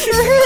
sure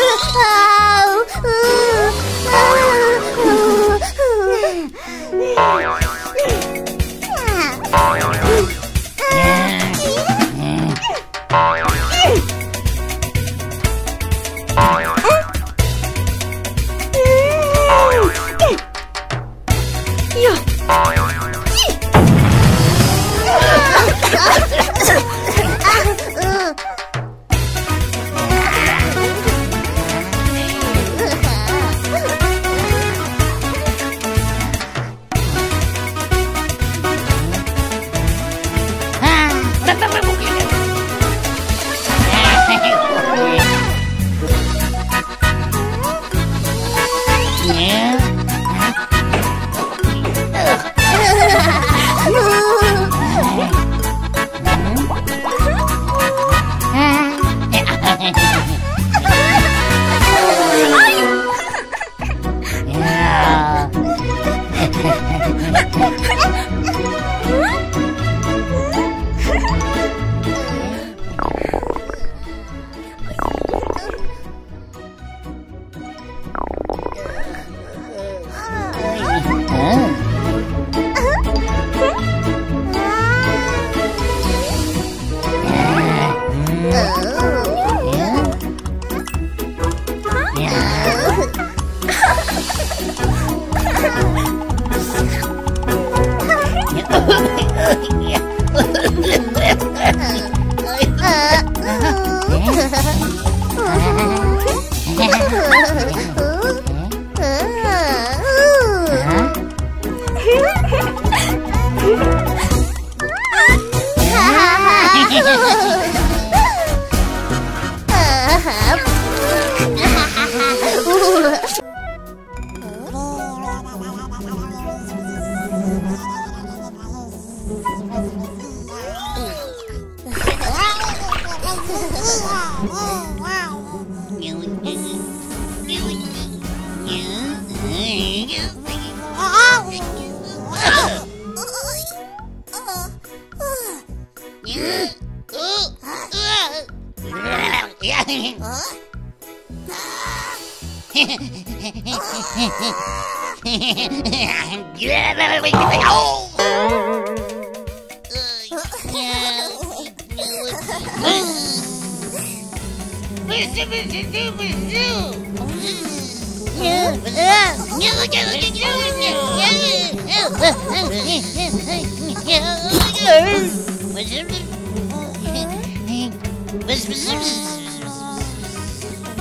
oh!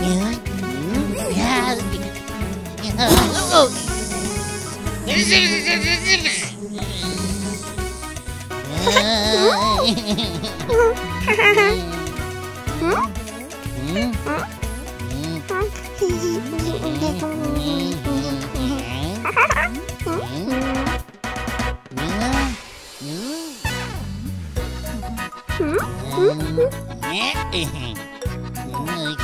Yeah. Hmm?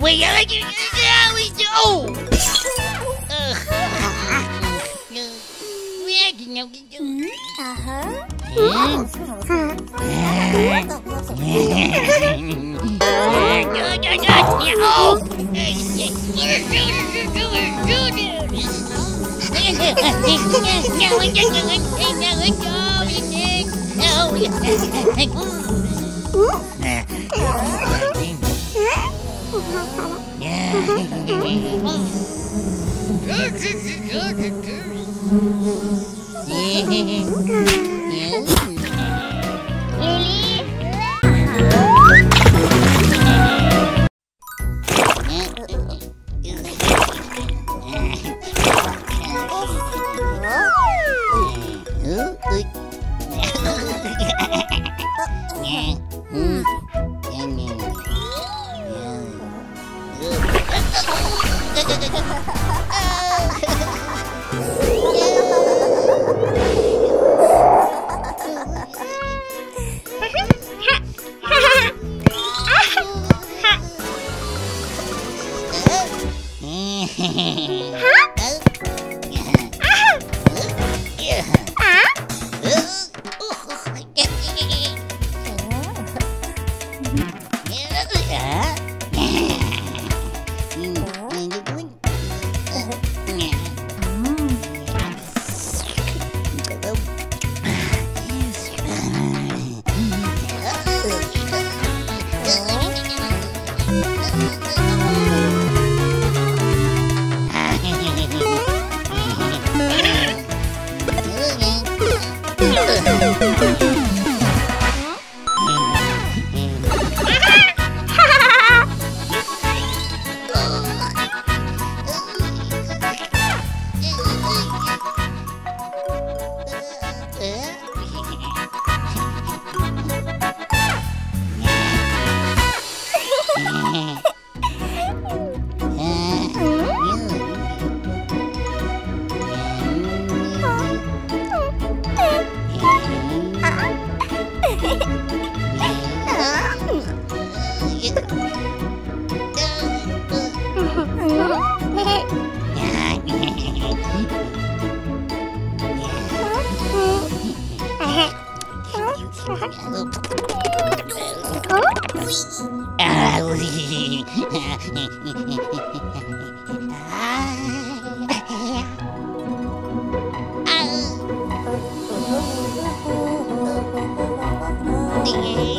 Wait, I like it. Oh! Uh-huh. Oh! Yeah. Yeah. Ah.